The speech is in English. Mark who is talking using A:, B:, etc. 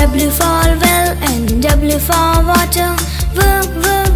A: W for well and W for water. W, w